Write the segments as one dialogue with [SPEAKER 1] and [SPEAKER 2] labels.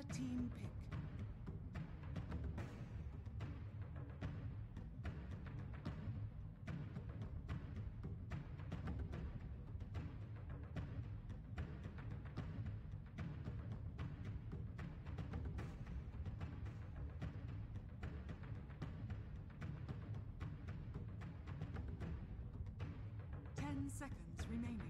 [SPEAKER 1] Dire team pick. Ten seconds remaining.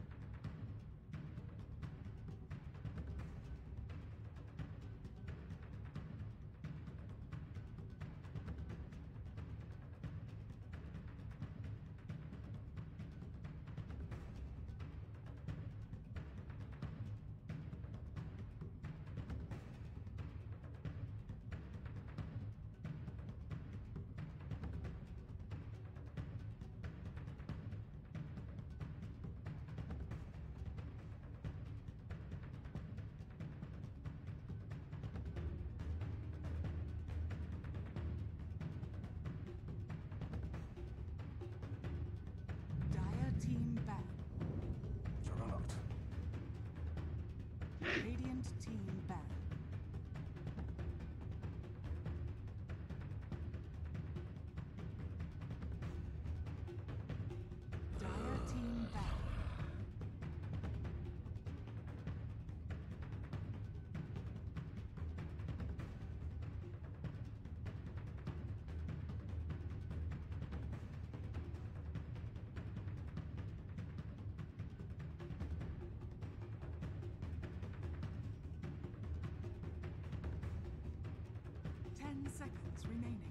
[SPEAKER 1] Ten seconds remaining.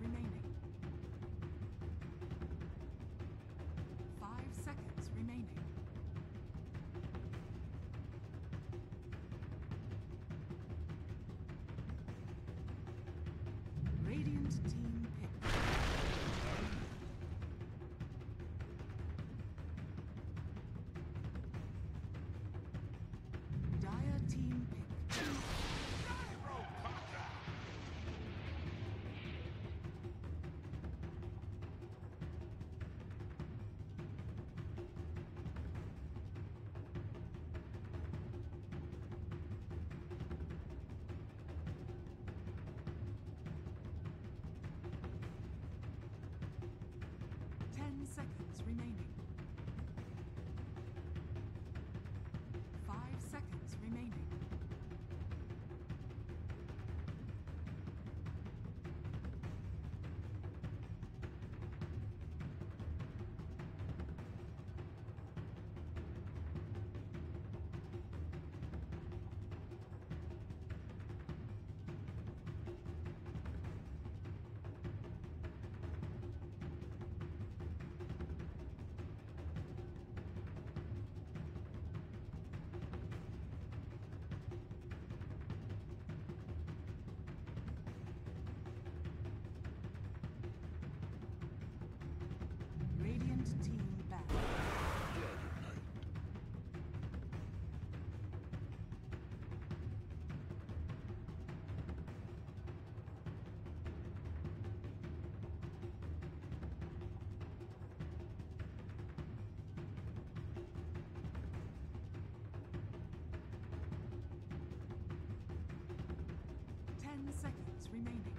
[SPEAKER 1] Remaining. Five seconds remaining. Radiant team pick. Dire team pick. Seconds remaining. Five seconds remaining. Ten seconds remaining.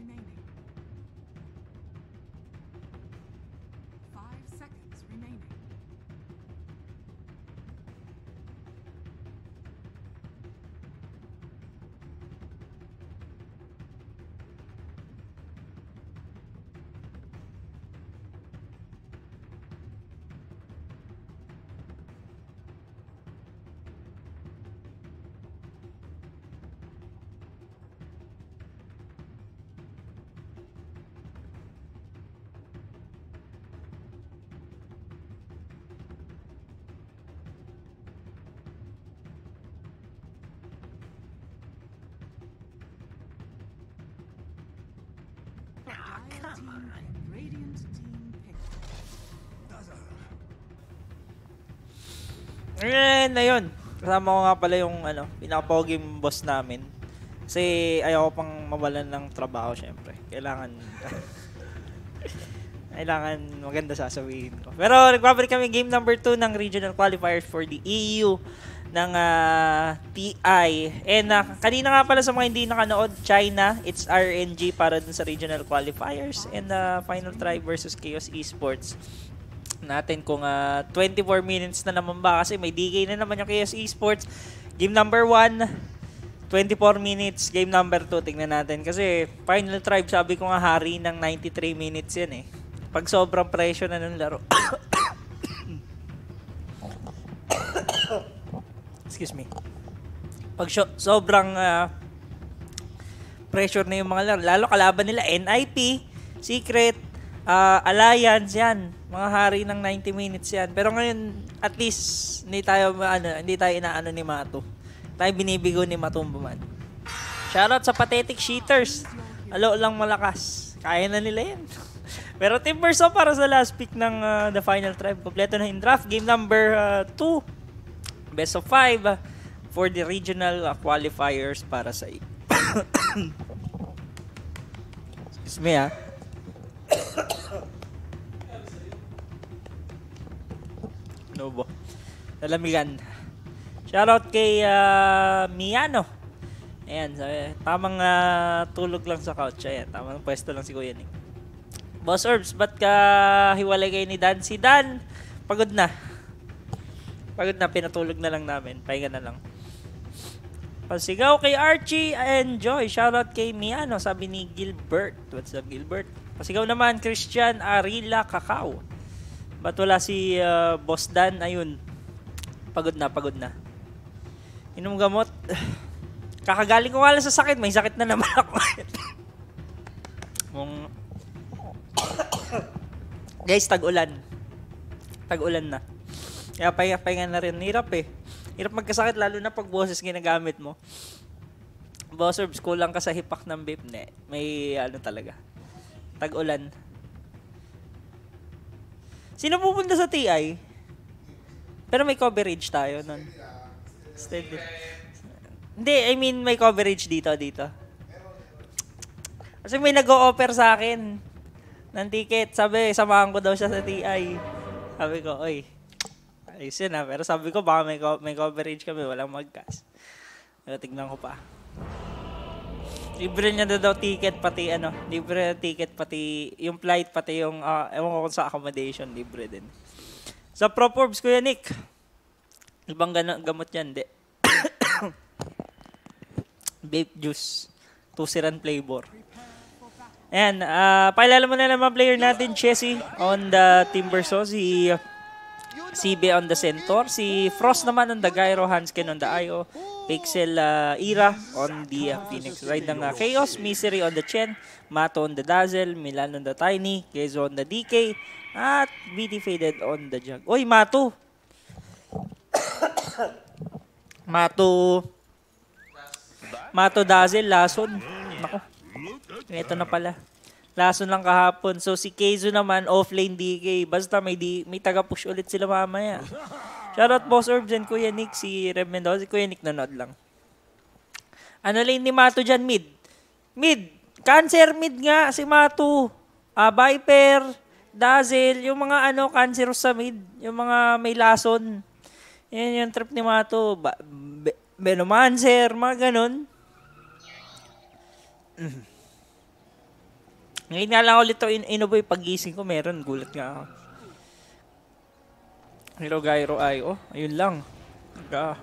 [SPEAKER 1] Remaining. Dire team, Radiant team picked.
[SPEAKER 2] Ngayon na yun. Kasama ko nga pala yung ano, pinaka-poging boss namin. Kasi ayaw pang mawalan ng trabaho syempre. Kailangan kailangan maganda sasabihin ko. Pero nagbabalik kami game number 2 ng regional qualifiers for the EU ng ah, TI. And ah, kanina nga pala sa mga hindi nakanood, China, it's RNG para dun sa regional qualifiers and the final try versus Chaos Esports natin kung ah, 24 minutes na naman ba kasi may DK na naman yung Chaos Esports. Game number 1, 24 minutes. Game number 2, tingnan natin. Kasi final tribe, sabi ko nga hari ng 93 minutes yan eh. Pag sobrang pressure na ng laro. Excuse me. Pag sobrang ah, pressure na yung mga laro, lalo kalaban nila NIP, Secret, ah, Alliance yan. Mga hari ng 90 minutes yan. Pero ngayon, at least, hindi tayo, ano, hindi tayo inaano ni Mato. Tayo binibigo ni Matumbaman. Shoutout sa pathetic cheaters. Alo lang malakas. Kaya na nila yan. Pero Team Verso para sa last pick ng ah, The Final Tribe. Kompleto na yung draft. Game number 2. Best of 5 for the regional ah, qualifiers para sa Excuse me ah. Nobo. Nalamigan. Shoutout kay ah, Miano. Ayan, sabi, tamang ah, tulog lang sa couch. Ayan, tamang pwesto lang si Kuya Nick. Boss Herbs, ba't ka hiwalay kayo ni Dan? Si Dan, pagod na. Pagod na, pinatulog na lang namin. Pahinga na lang. Pasigaw kay Archie and Joy. Shoutout kay Miano, sabi ni Gilbert. What's up, Gilbert? Pasigaw naman, Christian Arila Kakao. Ba't wala si uh, Boss Dan? Ayun. Pagod na, pagod na. Inom gamot. Kakagaling ko nga lang sa sakit. May sakit na naman ako. Mong... Guys, tag-ulan. Tag-ulan na. Kaya pahinga, pahinga na rin. Hirap eh. Hirap magkasakit lalo na pag boses ginagamit mo. Boss Herbs, kulang ka sa hipak ng vape. Ne, may ano talaga. Tag-ulan. Sino pupunta sa TI? Pero may coverage tayo nun. Steady. Hindi, I mean may coverage dito, dito. Kasi may nag-o-offer sa akin ng ticket. Sabi, samahan ko daw siya sa TI. Sabi ko, oy, ayos yun ah. Pero sabi ko, baka may, co- may coverage kami, walang mag-gas. Pero tignan ko pa. Libre niya na daw ticket, pati ano, libre na ticket, pati yung flight, pati yung, ah, ewan ko kung sa accommodation, libre din. Sa Proporbs, Kuya Nick, ibang gana- gamot yan, di. Vape juice. Tusiran flavor. Ayan, ah pakilala mo na naman player natin, Chessy, on the Timbersaw, si uh, CB on the Centaur, si Frost naman on the Gyro, Hansken on the IO, Pixel uh, Ira on the uh, Phoenix. Ride ng uh, Chaos, Misery on the Chen, Mato on the Dazzle, Milan on the Tiny, Kezo on the DK, at BD Faded on the Jug. Uy, Mato! Mato Mato Dazzle, Lason. Nako. Ito na pala. Lason lang kahapon. So si Keizo naman, offlane DK. Basta may, di, may taga-push ulit sila mamaya. Shoutout Boss Orbs and Kuya Nick. Si Rev Mendoza. Si Kuya Nick nanood lang. Ano lane ni Mato dyan? Mid. Mid. Cancer mid nga si Mato. Ah, Viper. Dazzle. Yung mga ano, cancerous sa mid. Yung mga may lason. Yan yung trip ni Mato. Ba, be, Venomancer. Mga ganun. Ngayon nga lang ulit to in Inoboy pagising ko meron gulat nga ako. Hero Gyro ay oh, ayun lang. Ga.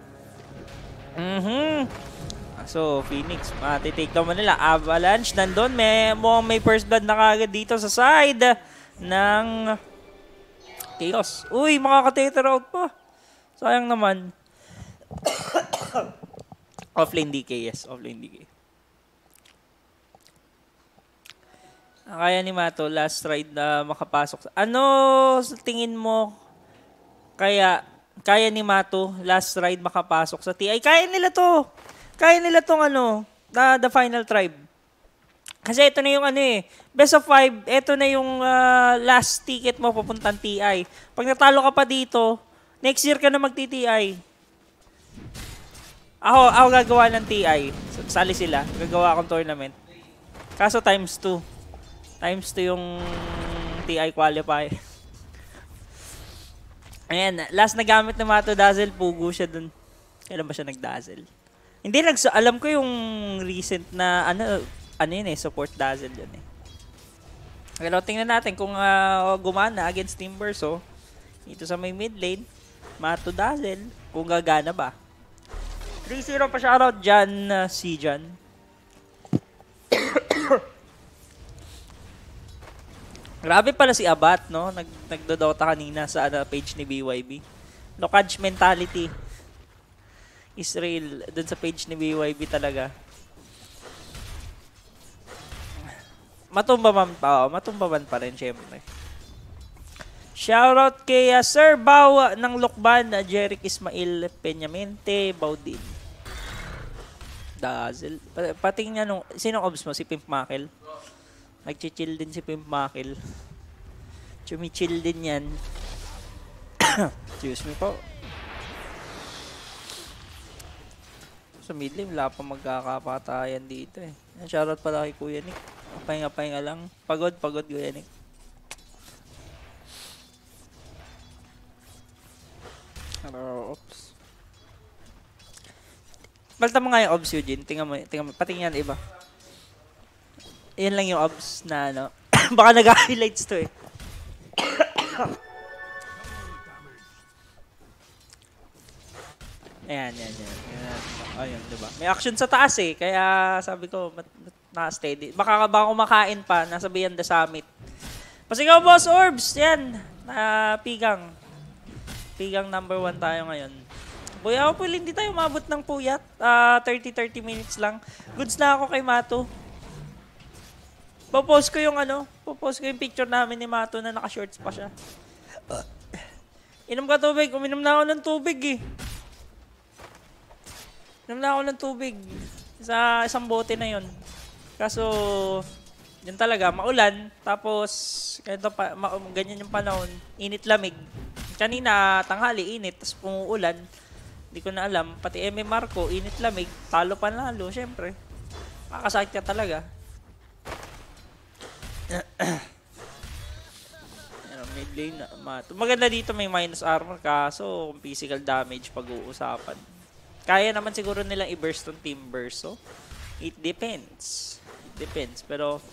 [SPEAKER 2] Mhm. So, Phoenix, mati-take mo nila. Avalanche, nandun. May, mukhang may first blood na kagad dito sa side ng Chaos. Uy, makaka-tether out pa. Sayang naman. offlane DK, yes. Offlane DK. Kaya ni Mato, last ride na makapasok. Ano sa tingin mo kaya kaya ni Mato last ride makapasok sa TI? Kaya nila to. Kaya nila tong ano, the, the final tribe. Kasi ito na yung ano eh, best of five, ito na yung ah, last ticket mo papuntang TI. Pag natalo ka pa dito, next year ka na magti-TI. Ako, ako gagawa ng TI. Sali sila, gagawa akong tournament. Kaso times 2. Times 2 yung TI qualify. Ayan, last na gamit ng Mato Dazzle, pugo siya dun. Kailan ba siya nag-dazzle? Hindi, nag alam ko yung recent na, ano, ano yun eh, support Dazzle yun eh. Pero tingnan natin kung ah, gumana against Timber. So, dito sa may mid lane, Mato Dazzle, kung gagana ba. 3-0 pa shoutout dyan, uh, si Jan. Grabe pala si Abat, no? Nag nagdodota kanina sa ano, page ni BYB. Lokaj mentality. Israel, dun sa page ni BYB talaga. Matumbaman pa, oh. matumbaman pa rin, syempre. Shoutout kay uh, Sir Bawa ng Lokban, uh, Jeric Ismail Peñamente, Baudin. Dazzle. Pa pating nung, sinong obs mo? Si Pimp Makel? Nag-chill din si Pimp Makel. Chumichill din yan. Excuse me po. Sa mid wala pa magkakapatayan dito eh. Shoutout pala kay Kuya Nick. Pahinga-pahinga lang. Pagod, pagod Kuya Nick. Hello, oops. Balta mo nga yung obs, Eugene. Tingnan mo, tingnan mo. Patingin yan, iba. Yan lang yung obs na ano. Baka nag-highlights to eh. Ayan, yan, yan. yan. Ayun, di ba? May action sa taas eh. Kaya sabi ko, naka-steady. Baka ka ba kumakain pa, nasa Beyond the Summit. Pasigaw, Boss Orbs! Yan. Na pigang. Pigang number one tayo ngayon. Kuya, ako hindi tayo umabot ng puyat. Ah, 30-30 minutes lang. Goods na ako kay Mato. Popost ko yung ano, popost ko yung picture namin ni Mato na naka-shorts pa siya. Inom ka tubig. Uminom na ako ng tubig eh. Inom na ako ng tubig. Sa isang bote na yon. Kaso, yun talaga, maulan. Tapos, ganito pa, ma- ganyan yung panahon. Init-lamig. Kanina, tanghali, init. Tapos pumuulan. Hindi ko na alam. Pati MMR ko, init-lamig. Talo pa lalo, syempre. Makakasakit ka talaga. Ano, mid lane na mato. Maganda dito may minus armor kaso kung physical damage pag-uusapan. Kaya naman siguro nilang i-burst tong Timber so it depends. It depends pero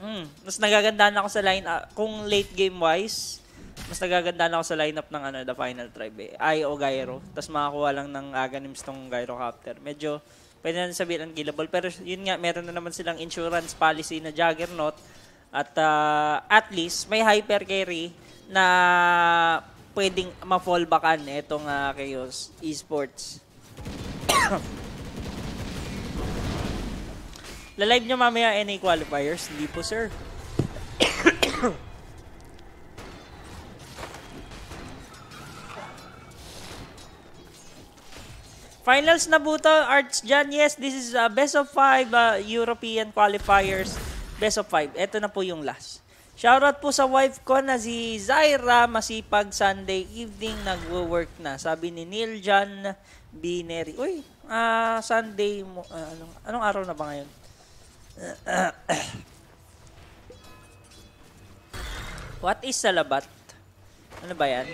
[SPEAKER 2] mm, mas nagagandaan ako sa line ah, kung late game wise mas nagagandaan ako sa lineup ng ano the final tribe eh. Ay o Gyro. Tapos makakuha lang ng Aganims tong Gyrocopter. Medyo pwede na sabihin unkillable. Pero yun nga, meron na naman silang insurance policy na Juggernaut. At ah, at least may hyper carry na pwedeng ma-fallbackan itong uh, Chaos Esports. Lalive nyo mamaya NA qualifiers? Hindi po, sir. Finals na buto, Arts dyan. Yes, this is uh, best of five uh, European qualifiers. Best of five. Ito na po yung last. Shoutout po sa wife ko na si Zaira, masipag Sunday evening, nagwo-work na. Sabi ni Neil John Bineri. Uy, ah Sunday, mo, ah, anong, anong araw na ba ngayon? What is salabat? Ano ba yan?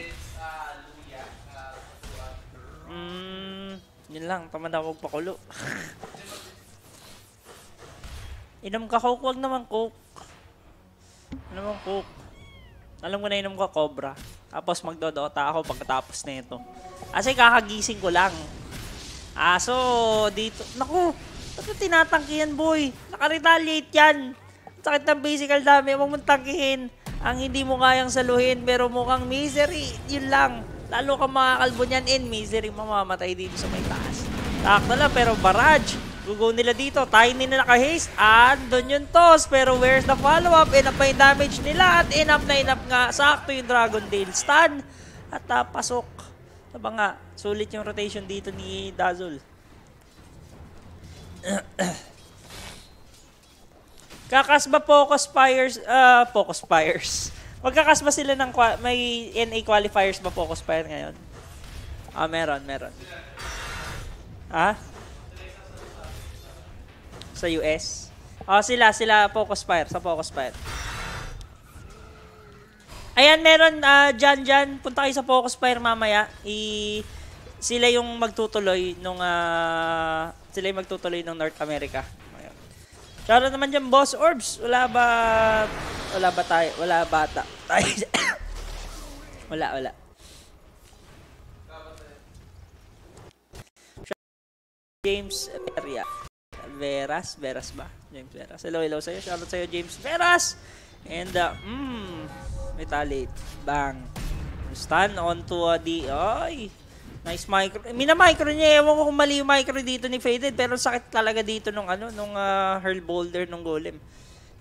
[SPEAKER 2] Mm, yun lang, tamad ako magpakulo. Inom ka coke, wag naman coke. Ano naman coke? Alam ko na inom ko cobra. Tapos magdodota ako pagkatapos na ito. Kasi kakagising ko lang. Ah, so, dito, naku, ba't mo tinatangkihan boy? Nakaretaliate yan. Sakit ng physical dami, huwag mong tangkihin. Ang hindi mo kayang saluhin, pero mukhang misery. Yun lang. Lalo ka makakalbo niyan in misery, mamamatay dito sa may taas. Takto lang, pero barrage. Gugo nila dito, tayo nila naka-haste. Andun yung toss, pero where's the follow-up? Enough pa yung damage nila at enough na enough nga. Sakto yung Dragon Tail stun. At uh, pasok. Saba nga, sulit yung rotation dito ni Dazzle. Kakasba Focus Fires, uh, Focus Fires. Magkakasba sila ng, may NA qualifiers ba Focus Fire ngayon? Ah, meron, meron. Ah? Sa US? Oh, sila, sila Focus Fire, sa Focus Fire. Ayan, meron, uh, dyan, dyan, punta kayo sa Focus Fire mamaya. I, sila yung magtutuloy nung, ah, sila yung magtutuloy ng North America. Shoutout naman dyan, Boss Orbs. Wala ba, wala ba tayo, wala bata. Tayo, wala, wala. James Veria. Veras, Veras ba? James Veras. Hello, hello sa'yo. Shoutout sa'yo, James Veras. And, uh, mm, retaliate. Bang. Stun onto uh, the, ay, nice micro. Mina-micro niya. Ewan ko kung mali yung micro dito ni Faded. Pero sakit talaga dito nung, ano, nung uh, hurl boulder nung golem.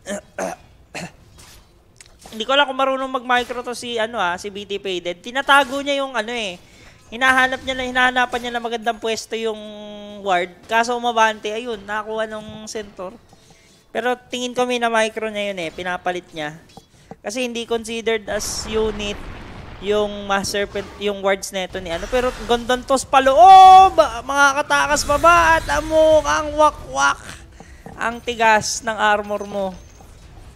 [SPEAKER 2] Hindi ko alam kung marunong mag-micro to si, ano ah, si BT Faded. Tinatago niya yung, ano eh, hinahanap niya na hinahanapan niya na magandang pwesto yung ward. Kaso umabante, ayun, nakakuha ng center. Pero tingin ko may micro niya yun eh, pinapalit niya. Kasi hindi considered as unit yung master serpent, yung wards neto ni ano. Pero gandang tos paloob, mga katakas pa ba at amok ang wakwak. Ang tigas ng armor mo.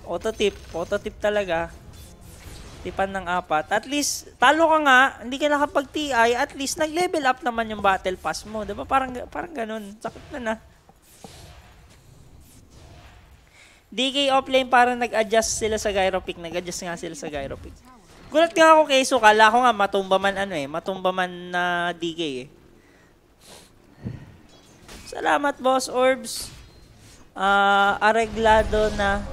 [SPEAKER 2] Auto tip, auto tip talaga tipan ng apat. At least, talo ka nga, hindi ka nakapag-TI, at least nag-level up naman yung battle pass mo. Diba? Parang, parang ganun. Sakit na na. DK offlane parang nag-adjust sila sa gyro pick. Nag-adjust nga sila sa gyro pick. Gulat nga ako kay Iso. Kala ko nga matumba man ano eh. Matumba man na DK eh. Salamat boss Orbs. Uh, areglado na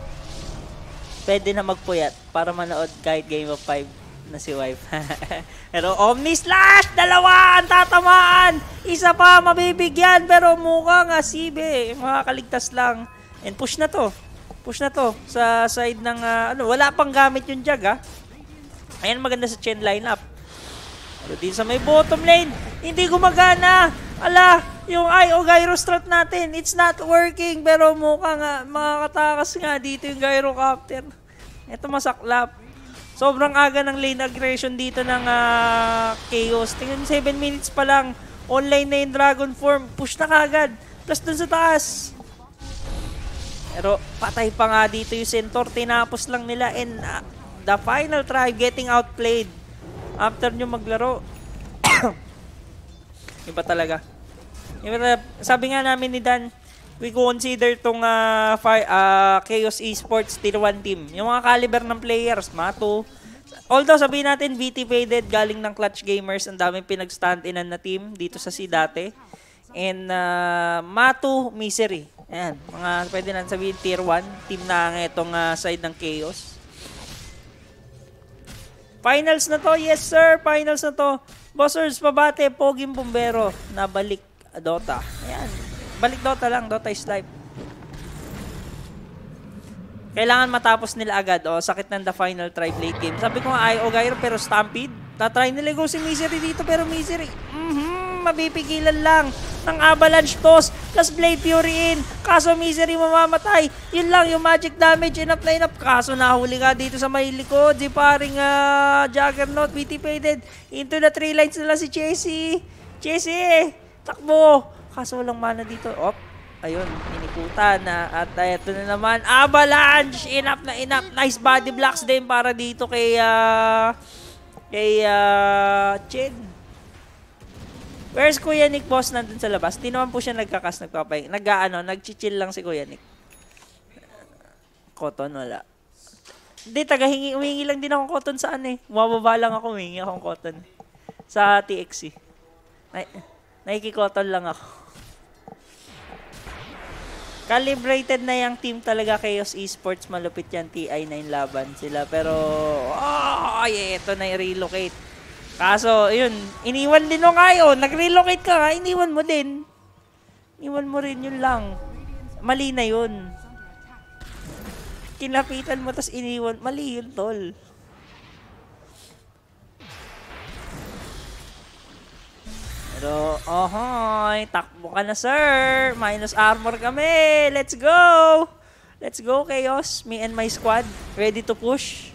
[SPEAKER 2] pwede na magpuyat para manood kahit Game of 5 na si wife. pero Omni Slash! Dalawa ang tatamaan! Isa pa mabibigyan pero mukha nga sibe. Makakaligtas lang. And push na to. Push na to sa side ng uh, ano, wala pang gamit yung jag ha. Ayan maganda sa chain lineup. Pero din sa may bottom lane, hindi gumagana. Ala, yung IO Gyrostrat natin, it's not working. Pero mukha nga, makakatakas nga dito yung Gyrocopter. Ito masaklap. Sobrang aga ng lane aggression dito ng uh, Chaos. Tingnan 7 minutes pa lang. Online na yung Dragon Form. Push na kagad. Plus dun sa taas. Pero patay pa nga dito yung Centaur. Tinapos lang nila. And uh, the final try getting outplayed after nyo maglaro. Iba talaga. Iba talaga. Sabi nga namin ni Dan, we consider tong uh, fi- uh, Chaos Esports Tier 1 team. Yung mga caliber ng players, Mato. Although sabihin natin, VT Faded galing ng Clutch Gamers, ang daming pinag-stand-inan na team dito sa si dati. And uh, Matu Misery. Ayan, mga pwede na sabihin Tier 1, team na ang itong uh, side ng Chaos. Finals na to, yes sir, finals na to. Bossers, pabate, Poging Bombero, nabalik Dota. Ayan, balik Dota lang, Dota is life. Kailangan matapos nila agad. O, oh, sakit ng the final try late game. Sabi ko nga, ay, o Gyro, pero Stampede. Tatry nila go si Misery dito, pero Misery. Mm -hmm. mapipigilan lang ng Avalanche Toss plus Blade Fury in. Kaso Misery mamamatay. Yun lang yung magic damage enough na enough. Kaso nahuli nga dito sa may likod. Si paring ah, Juggernaut, BT faded. Into the three lines nila si Chessy. Chessy, takbo. Kaso walang mana dito. Op, ayun, inikutan na. At ito na naman, Avalanche! Enough na enough. Nice body blocks din para dito kay, ah, kay, ah, Chin. Where's Kuya Nick boss nandun sa labas? Di naman po siya nagkakas, nagpapay. Nag, ano, nagchichill lang si Kuya Nick. Cotton, wala. Hindi, taga-hingi, humingi lang din akong cotton saan eh. Bumababa lang ako, humingi akong cotton. Sa TXC. Nay, nakikikoton lang ako. Calibrated na yung team talaga Chaos Esports. Malupit yan, TI9 laban sila. Pero, oh, yeah, ito na yung relocate. Kaso, yun, iniwan din nung ngayon. Nag-relocate ka iniwan mo din. Iniwan mo rin yun lang. Mali na yun. Kinapitan mo, tas iniwan. Mali yun, tol. Pero, ohoy, takbo ka na, sir. Minus armor kami. Let's go! Let's go, Chaos. Me and my squad. Ready to push.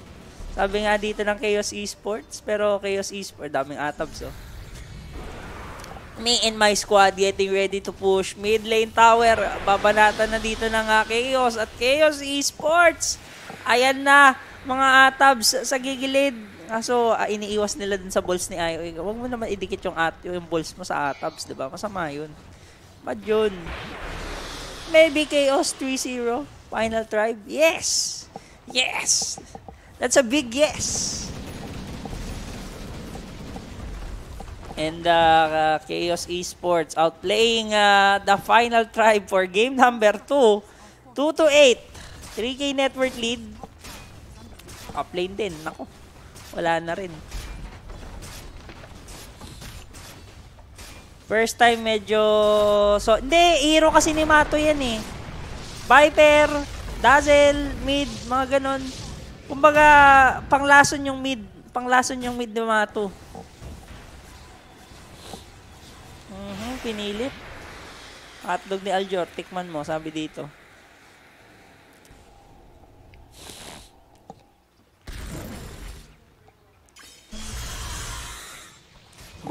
[SPEAKER 2] Sabi nga dito ng Chaos Esports. Pero Chaos Esports, daming atabs, oh. Me and my squad getting ready to push. Mid lane tower. Babanatan na dito ng uh, Chaos at Chaos Esports. Ayan na, mga atabs sa gigilid. Kaso, ah, iniiwas nila dun sa balls ni Ayo. Huwag mo naman idikit yung, at, yung balls mo sa atabs, di ba? Masama yun. Bad yun. Maybe Chaos 3-0. Final Tribe. Yes! Yes! That's a big yes! And uh, uh, Chaos Esports outplaying uh, the final tribe for game number 2. 2 to 8. 3K network lead. Uplane din. Nako. Wala na rin. First time medyo... So, hindi, hero kasi ni Mato yan eh. Viper, Dazzle, mid, mga ganon. Kumbaga, panglason yung mid. Panglason yung mid ni Mato. Mhm, pinilit. Hotdog ni Aljor, tikman mo, sabi dito.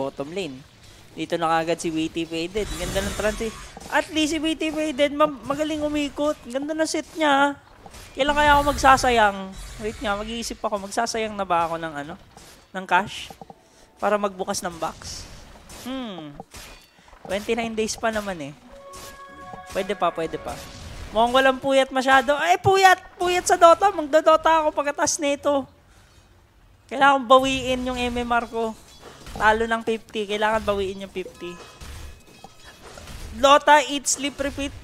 [SPEAKER 2] Bottom lane. Dito na kagad si WT Faded. Ganda ng transi. At least si WT Faded, ma- magaling umikot. Ganda ng set niya. Kailan kaya ako magsasayang? Wait nga, mag-iisip ako. Magsasayang na ba ako ng ano? Ng cash? Para magbukas ng box? Hmm. 29 days pa naman eh. Pwede pa, pwede pa. Mukhang walang puyat masyado. Ay, puyat! Puyat sa Dota. Magdodota ako pagkatas nito. Kailangan bawiin yung MMR ko. Talo ng 50. Kailangan bawiin yung 50. Dota, eat, sleep, repeat.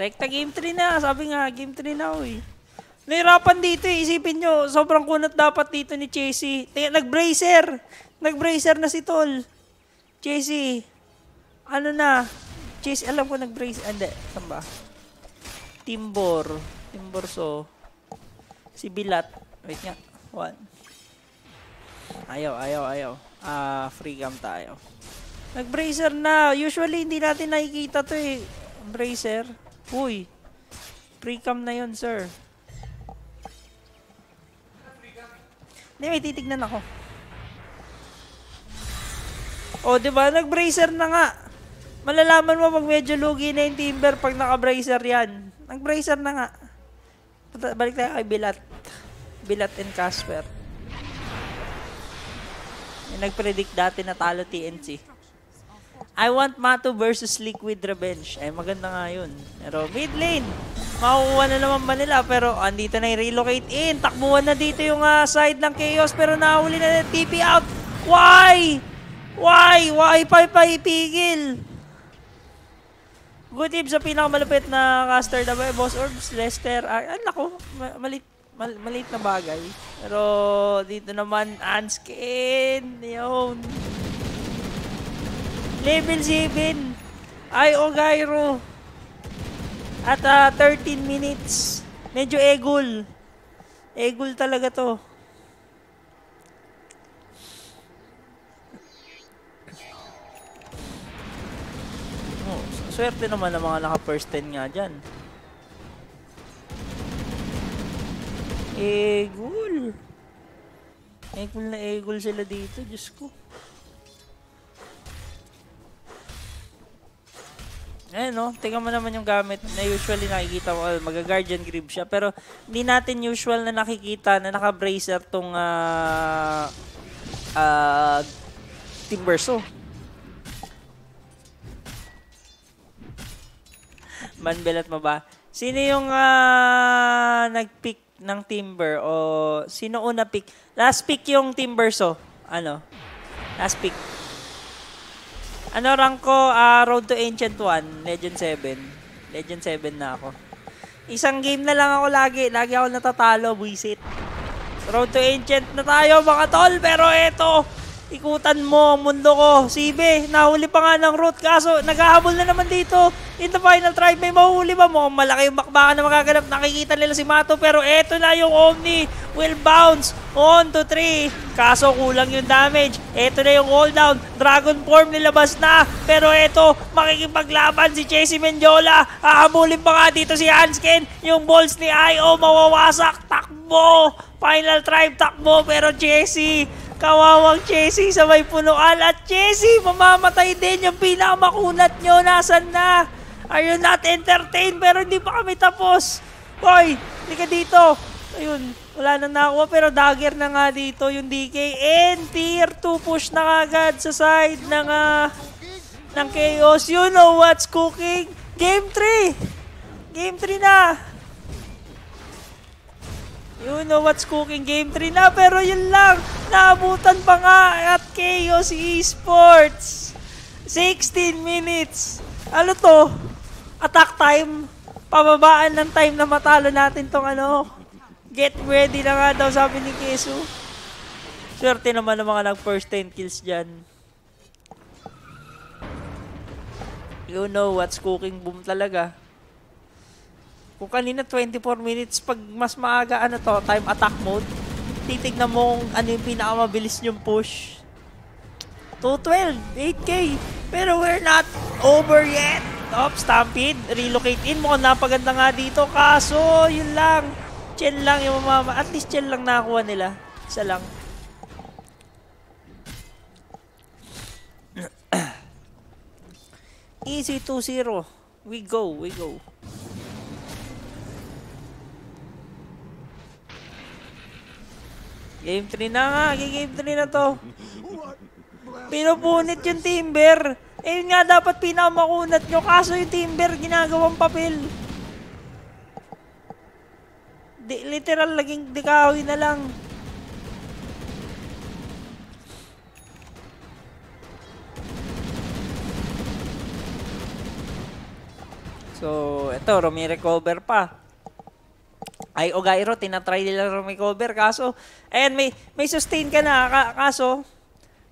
[SPEAKER 2] Rekta game 3 na. Sabi nga, game 3 na, uy. Nahirapan dito eh. Isipin nyo, sobrang kunat dapat dito ni. Tingnan, nag-bracer. Nag-bracer na si Tol. Chessy. Ano na? Chessy, alam ko nag-bracer. Ah, Hindi, saan ba? Timbor. Timbor so. Si Bilat. Wait nga. One. Ayaw, ayaw, ayaw. Ah, free cam tayo. Nag-bracer na. Usually, hindi natin nakikita to eh. Bracer. Uy. Free cam na yun, sir. Hindi, may titignan ako. O, di ba? Nag-bracer na nga. Malalaman mo pag medyo lugi na yung Timber pag naka-bracer yan. Nag-bracer na nga. Balik tayo kay Bilat. Bilat and Casper. Yung nag-predict dati na talo TNC. I want Mato versus Liquid Revenge. Ay, maganda nga yun. Pero mid lane, makukuha na naman ba nila? Pero andito na yung relocate in. Takbuhan na dito yung ah, side ng Chaos. Pero nahuli na yung TP out. Why? Why? Why pa ipigil? Good tip sa pinakamalupit na caster na ba? Boss Orbs, Lester. Ay, ay nako, ma- malit, mal maliit na bagay. Pero dito naman, unskin. Yun. Level 7. Ay, o gyro. At ah, uh, 13 minutes. Medyo egol. Egol talaga to. Oh, swerte naman ng mga naka first 10 nga dyan. Egul. Egul na egul sila dito, Diyos ko. Eh no, tingnan mo naman yung gamit na usually nakikita mo, oh, mag-guardian grip siya. Pero hindi natin usual na nakikita na naka-bracer tong ah ah Timberso. Manbelat mo ba? Sino yung ah, nag-pick ng Timber o sino una pick? Last pick yung Timberso. Ano? Last pick. Ano rank ko? Ah, Road to Ancient 1, Legend 7. Legend 7 na ako. Isang game na lang ako lagi. Lagi ako natatalo, buisit. Road to Ancient na tayo mga tol. Pero eto, ikutan mo ang mundo ko. Sibe, nahuli pa nga ng route. Kaso, naghahabol na naman dito. In the final try, may mahuli ba? Mukhang malaki yung bakbakan na magaganap. Nakikita nila si Mato. Pero eto na yung Omni. Will bounce. On to 3. Kaso, kulang yung damage. Eto na yung hold down. Dragon form nilabas na. Pero eto, makikipaglaban si Chasey Mendiola. Hahabulin pa nga dito si Hanskin. Yung balls ni I.O. mawawasak. Takbo. Final tribe takbo. Pero Chasey, Kawawang Chessy sa may punuan at Chessy mamamatay din yung pinakamakunat nyo. Nasaan na? Are you not entertained? Pero hindi pa kami tapos. Hoy, hindi ka dito. Ayun, wala nang nakuha pero dagger na nga dito yung DK. And tier 2 push na kagad sa side ng, ah, ng Chaos. You know what's cooking? Game 3! Game 3 na! You know what's cooking game 3 na pero yun lang. Naabutan pa nga at Chaos Esports. 16 minutes. Ano to? Attack time. Pababaan ng time na matalo natin tong ano. Get ready na nga daw sabi ni Kesu. Swerte naman ng mga nag first 10 kills dyan. You know what's cooking boom talaga. Kung kanina 24 minutes, pag mas maaga ano to, time attack mode, titignan mo kung ano yung pinakamabilis yung push. 212, 8k. Pero we're not over yet. Top, Stampede, relocate in. Mukhang napaganda nga dito. Kaso, yun lang. Chill lang yung mama. At least chill lang nakakuha nila. Isa lang. Easy 2-0. We go, we go. Game 3 na nga. Game 3 na to. Pinupunit yung Timber. Eh nga dapat pinamakunat nyo. Kaso yung Timber ginagawang papel. Di, literal laging dikahoy na lang. So, ito, rumi-recover pa. Ay, Ogairo, tinatry nila rumi-recover. Kaso, ayan, may, may sustain ka na. Ka, kaso,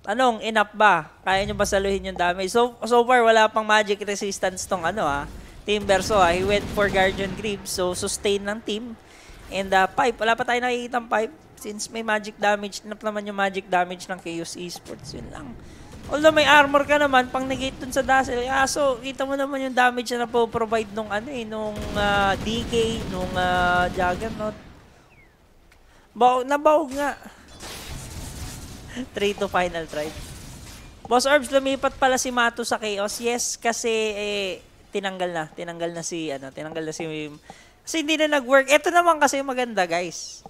[SPEAKER 2] tanong, enough ba? Kaya nyo ba saluhin yung damage? So, so far, wala pang magic resistance tong ano ha. Team Verso ha. He went for Guardian Greaves. So, sustain ng team. And uh, pipe, wala pa tayo nakikita pipe. Since may magic damage, enough naman yung magic damage ng Chaos Esports. Yun lang. Although may armor ka naman, pang negate dun sa Dazzle. Kaso, kita mo naman yung damage na napo-provide nung ano eh, nung uh, DK, nung uh, Juggernaut. Baog, nabaog nga. 3 to final try. Boss Orbs, lumipat pala si Mato sa Chaos. Yes, kasi eh, tinanggal na. Tinanggal na si, ano, tinanggal na si... Kasi hindi na nag-work. Ito naman kasi maganda, guys.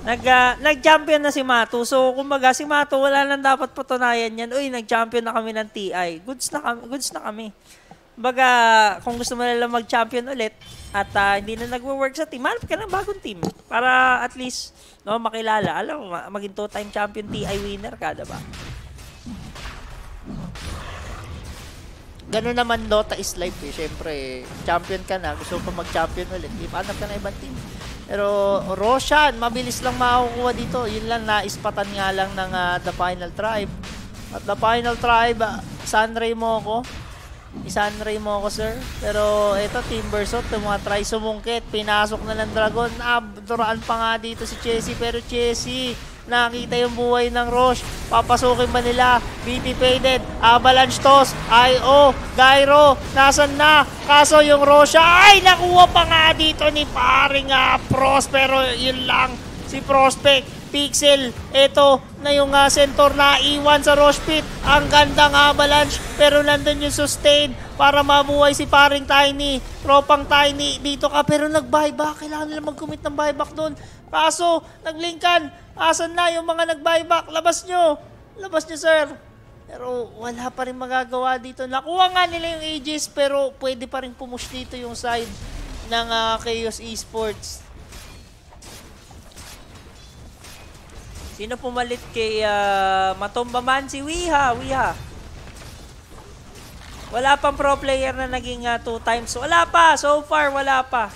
[SPEAKER 2] Nag, uh, nag-champion na si Mato. So, kumbaga, si Mato, wala nang dapat patunayan yan. Uy, nag-champion na kami ng TI. Goods na kami. Goods na kami. Baga, kung gusto mo nila mag-champion ulit at uh, hindi na nagwo-work sa team, hanap ka ng bagong team para at least no, makilala. Alam mo, maging two-time champion TI winner ka, diba? Ganun naman Dota is life eh. Siyempre, champion ka na. Gusto pa mag-champion ulit. Ipanap ka na ibang team. Pero Roshan, mabilis lang makukuha dito. Yun lang, naispatan nga lang ng uh, The Final Tribe. At The Final Tribe, uh, Sunray mo ako. Isanray mo ako, sir. Pero ito, Timbersot, mga try sumungkit. Pinasok na ng Dragon. Ah, duraan pa nga dito si Chessy. Pero Chessy,
[SPEAKER 3] Nakita yung buhay ng Roche. Papasukin ba nila? BT faded. Avalanche toss. IO. Gyro. Nasaan na? Kaso yung Roche. Ay! Nakuha pa nga dito ni paring uh, Pros. Pero yun lang. Si Prospect. Pixel, ito na yung uh, centaur na iwan sa Roche Pit. Ang gandang avalanche, pero nandun yung sustain para mabuhay si paring Tiny. Tropang Tiny, dito ka, pero nag-buyback. Kailangan nila mag-commit ng buyback doon. Kaso, naglinkan. Asan na yung mga nag-buyback? Labas nyo. Labas nyo, sir. Pero wala pa rin magagawa dito. Nakuha nga nila yung Aegis, pero pwede pa rin pumush dito yung side ng uh, Chaos Esports.
[SPEAKER 2] Sino pumalit kay uh, Matomba man? Si Wiha. Wiha. Wala pang pro player na naging uh, two times. Wala pa. So far, wala pa.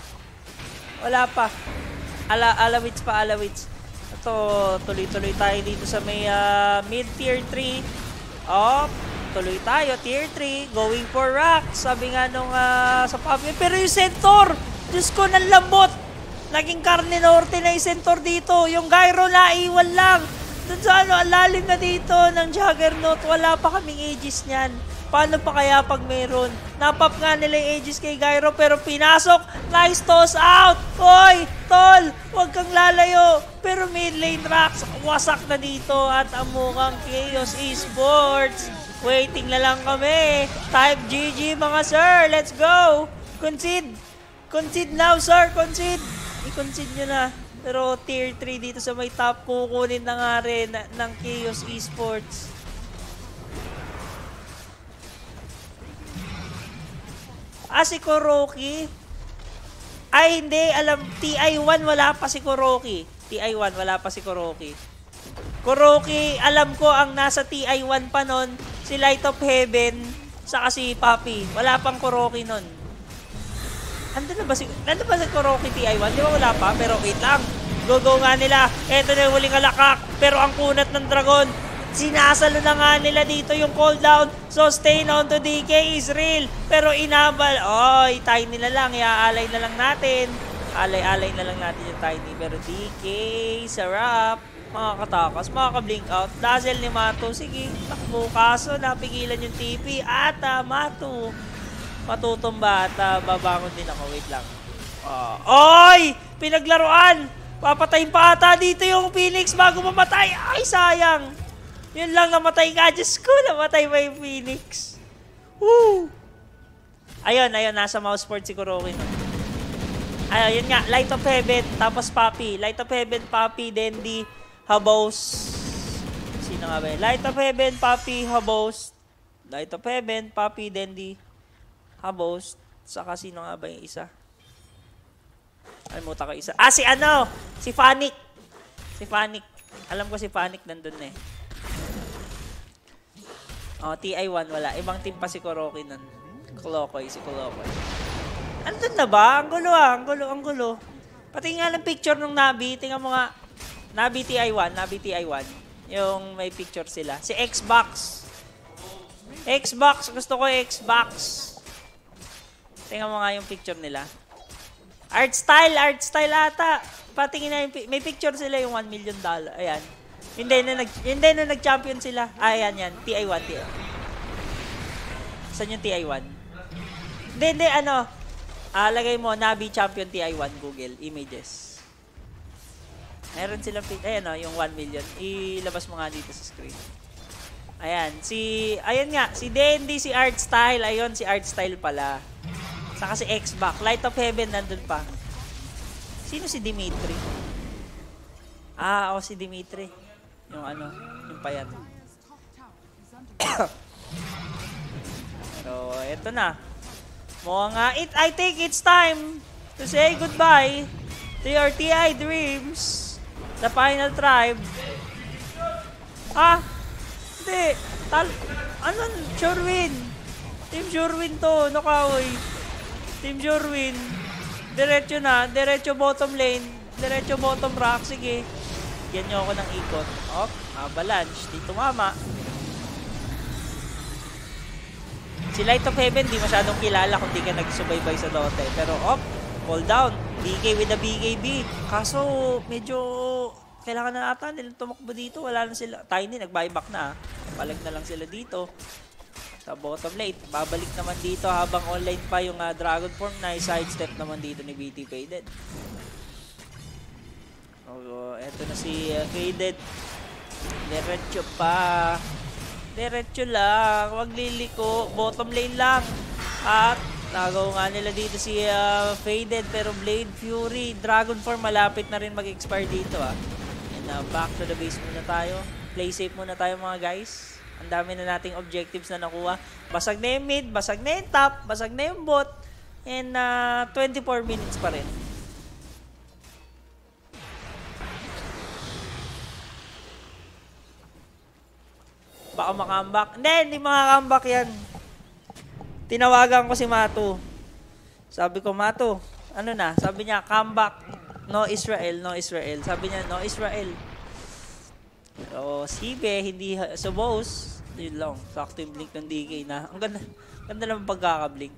[SPEAKER 2] Wala pa. Ala alawits pa, alawits. Ito, tuloy-tuloy tayo dito sa may uh, mid-tier 3. Oh, tuloy tayo. Tier 3, going for rock. Sabi nga nung uh, sa pub. Pero yung Centaur, Diyos ko, ng lambot. Naging karne norte na yung Centaur dito. Yung Gyro na iwan lang. Doon sa ano, ang lalim na dito ng Juggernaut. Wala pa kaming ages niyan. Paano pa kaya pag meron? Napap nga nila yung ages kay Gyro pero pinasok. Nice toss out. Hoy, tol, huwag kang lalayo. Pero mid lane racks, wasak na dito at ang Chaos Esports. Waiting na lang kami. Type GG mga sir. Let's go. Concede. Concede now, sir. Concede i-concede nyo na. Pero tier 3 dito sa may top, kukunin na nga rin ng Chaos Esports. Ah, si Kuroki? Ay, hindi. Alam, TI1 wala pa si Kuroki. TI1 wala pa si Kuroki. Kuroki, alam ko ang nasa TI1 pa nun, si Light of Heaven, saka si Papi. Wala pang Kuroki nun. Andun na ba si... Nandun ba si Kuroki TI1? Di ba wala pa? Pero wait lang. Go-go nga nila. Eto na yung huling alakak. Pero ang kunat ng dragon. Sinasalo na nga nila dito yung cooldown. Sustain on to DK is real. Pero inabal. Oy, tiny na lang. Iaalay na lang natin. Alay-alay na lang natin yung tiny. Pero DK, sarap. Mga katakas, makaka-blink out. Dazzle ni Mato. Sige, takbo. Kaso napigilan yung TP. At uh, Mato matutumba at uh, babangon din ako. Wait lang. Uh, oy! Pinaglaruan! Papatayin pa ata dito yung Phoenix bago mamatay. Ay, sayang! Yun lang namatay nga. Diyos ko, namatay pa yung Phoenix. Woo! Ayun, ayun. Nasa mouse port si Kuroki. Ayun, yun nga. Light of Heaven, tapos Papi. Light of Heaven, Papi, Dendi, Habos. Sino nga ba yun? Light of Heaven, Papi, Habos. Light of Heaven, Papi, Dendi, Habos, saka sino nga ba yung isa? Alimutan ko isa. Ah, si ano? Si Fanik. Si Fanik. Alam ko si Fanik nandun na eh. Oh, TI1 wala. Ibang team pa si Kuroki nun. Kulokoy, si Kulokoy. Andun na ba? Ang gulo ah. Ang gulo, ang gulo. Pati nga ng picture nung Nabi. Tingnan mo nga. Nabi TI1. Nabi TI1. Yung may picture sila. Si Xbox. Xbox. Gusto ko Xbox. Tingnan mo nga yung picture nila. Art style, art style ata. Patingin na yung, may picture sila yung 1 million dollar. Ayan. Hindi na nag hindi na nag-champion sila. Ah, ayan yan. TI1, TI1. Saan yung TI1? Hindi, hindi, ano. Ah, lagay mo, Navi Champion TI1, Google, images. Meron silang, ayan o, yung 1 million. Ilabas mo nga dito sa screen. Ayan, si, ayan nga, si Dendy, si Art Style. Ayun, si Art Style pala. Saka si X-Back. Light of Heaven nandun pa. Sino si Dimitri? Ah, o si Dimitri. Yung ano, yung payat. Pero, eto na. Mga nga, it, I think it's time to say goodbye to your TI dreams. The final tribe. Ah, hindi. Tal, ano, sure win. Team sure win to, nakawoy. Team Jorwin. Diretso na. Diretso bottom lane. Diretso bottom rock. Sige. Yan nyo ako ng ikot. Op. Avalanche. Di tumama. Si Light of Heaven, di masyadong kilala kung di ka nagsubaybay sa lote. Pero op. Fall down. DK with the BKB. Kaso, medyo kailangan na ata nilang tumakbo dito. Wala na sila. Tiny, nag-buyback na. ah. Palag na lang sila dito. Sa bottom lane, babalik naman dito habang online pa yung ah, Dragon Form na sidestep naman dito ni BT Faded. Oh, eto na si uh, Faded. Diretso pa. Diretso lang. Huwag liliko. Bottom lane lang. At tagaw nga nila dito si uh, Faded pero Blade Fury, Dragon Form malapit na rin mag-expire dito ah. And uh, back to the base muna tayo. Play safe muna tayo mga guys. Ang dami na nating objectives na nakuha. Basag na yung mid, basag na yung top, basag na yung bot. And uh, 24 minutes pa rin. Baka makambak. Hindi, hindi makakambak yan. Tinawagan ko si Mato. Sabi ko, Mato, ano na? Sabi niya, comeback. No Israel, no Israel. Sabi niya, no Israel. So, Sibe, hindi suppose. Yun lang, sakto yung blink ng DK na. Ang ganda, ganda naman pagkakablink.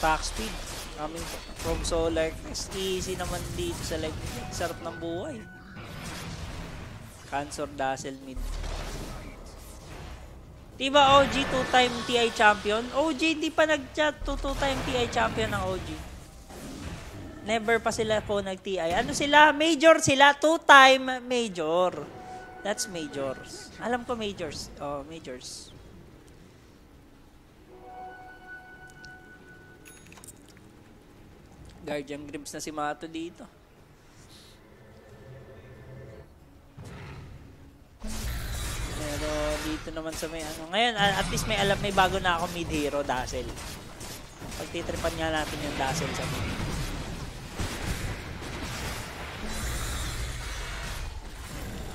[SPEAKER 2] Attack speed. Coming from Solar Crest. Easy naman dito sa live. Sarap ng buhay. Cancer Dazzle mid. Diba OG two-time TI champion? OG hindi pa nag-chat two-time TI champion ng OG. Never pa sila po nag-TI. Ano sila? Major sila. Two-time major. That's majors. Alam ko majors. Oh, majors. Guardian Grips na si Mato dito. Pero dito naman sa may ano. Ngayon, at least may alam, may bago na ako mid-hero, Dazzle. Pagtitripan nga natin yung Dazzle sa mid.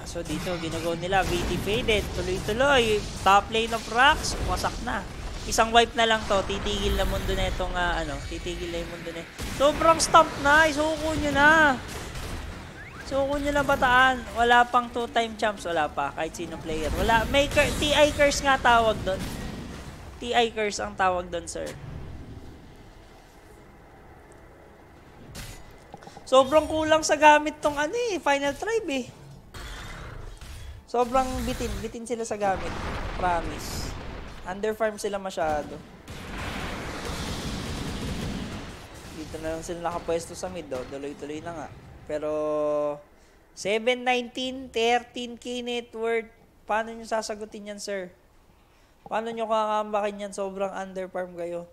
[SPEAKER 2] Ah, So dito, ginagawa nila, VT faded, tuloy-tuloy. Top lane of Rax, wasak na. Isang wipe na lang to, titigil na mundo na itong, ah, ano, titigil na yung mundo na Sobrang stomp na, isuko nyo na. Suko nyo na bataan. Wala pang two-time champs, wala pa. Kahit sino player. Wala. May cur- TI curse nga tawag doon. TI curse ang tawag doon, sir. Sobrang kulang sa gamit tong ano eh, Final Tribe eh. Sobrang bitin, bitin sila sa gamit. Promise. Underfarm sila masyado. Dito na lang sila nakapwesto sa mid, oh. Tuloy-tuloy na nga. Pero 719, 13k net worth. Paano nyo sasagutin yan, sir? Paano nyo kakambakin yan? Sobrang underfarm kayo.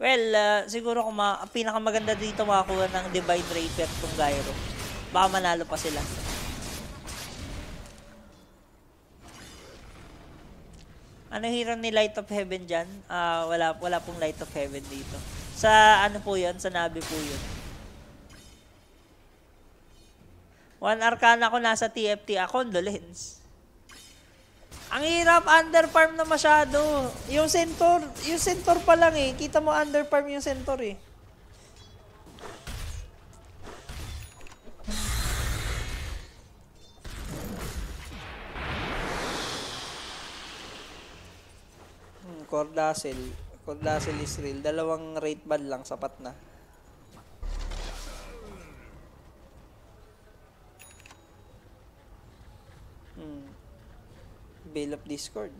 [SPEAKER 2] Well, ah, siguro kung ma- pinakamaganda dito makakuha ng Divine Rapier tong Gyro. Baka manalo pa sila. Ano hero ni Light of Heaven dyan? Ah, wala, wala pong Light of Heaven dito. Sa ano po yun? Sa Nabi po yun. One Arcana ko nasa TFT. Ako, Condolence. Ang hirap, underfarm na masyado. Yung Centaur, yung Centaur pa lang eh. Kita mo underfarm yung Centaur eh. Hmm, Cordacel. Cordacel is real. Dalawang rate bad lang, sapat na. Hmm. Bail of Discord.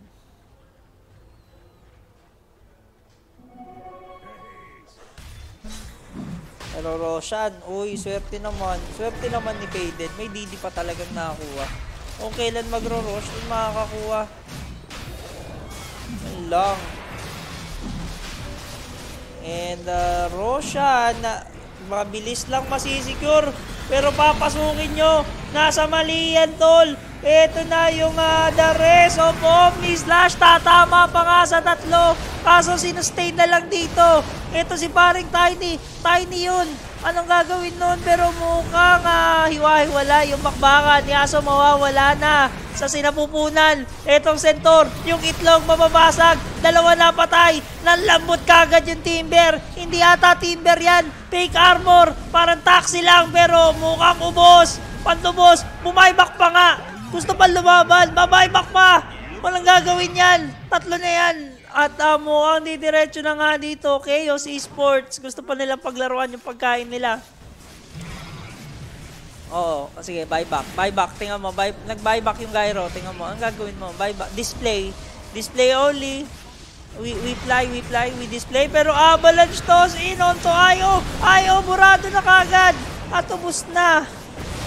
[SPEAKER 2] Pero Roshan, uy, swerte naman. Swerte naman ni Faded. May DD pa talagang nakakuha. Kung kailan magro-rush, makakakuha. Lang. And uh, Roshan, mabilis lang masisecure. Pero papasukin nyo. Nasa mali yan, tol. Ito na yung uh, the rest of Omni Slash. Tatama pa nga sa tatlo. Kaso sinustay na lang dito. Ito si paring Tiny. Tiny yun. Anong gagawin nun? Pero mukhang uh, hiwa-hiwala yung bakbakan. Ni Aso mawawala na sa sinapupunan. Etong Centaur, yung itlog mababasag. Dalawa na patay. Nanlambot kagad yung Timber. Hindi ata Timber yan. Fake armor. Parang taxi lang pero mukhang ubos. Pantubos. Bumayback pa nga. Gusto pa lumaban. Babayback pa. Walang gagawin yan. Tatlo na yan. At uh, mukhang didiretso na nga dito, Chaos Esports. Gusto pa nilang paglaruan yung pagkain nila. Oo, sige, buyback. Buyback, tingnan mo. Buy, nag-buyback yung gyro. Tingnan mo, ang gagawin mo, buyback. Display. Display only. We, we fly, we fly, we display. Pero avalanche toss in onto Ayo. Ayo, burado na kagad. At ubus na.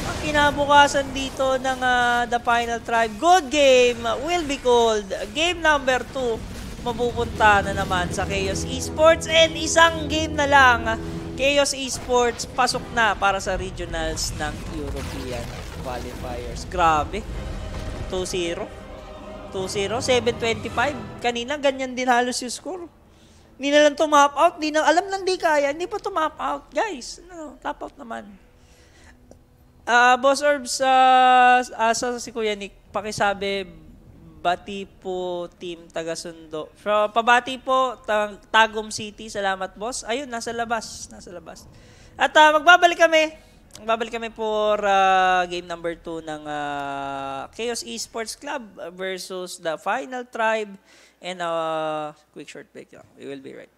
[SPEAKER 2] Ang kinabukasan dito ng ah, The Final Tribe. Good game will be called. Game number 2. Mapupunta na naman sa Chaos Esports. And isang game na lang. Chaos Esports pasok na para sa regionals ng European qualifiers. Grabe. 2-0. 2-0, 7-25. Kanina, ganyan din halos yung score. Hindi na lang tumap out. Hindi na, alam lang di kaya. Hindi pa tumap out. Guys, ano, top out naman. Ah, Boss Orbs, uh, asa si Kuya Nick, pakisabi, bati po team Tagasundo. From, pabati po, Tag- Tagum City. Salamat, boss. Ayun, nasa labas. Nasa labas. At ah, magbabalik kami. Magbabalik kami for ah, game number 2 ng ah, Chaos Esports Club versus the Final Tribe. And uh, quick short break. We will be right.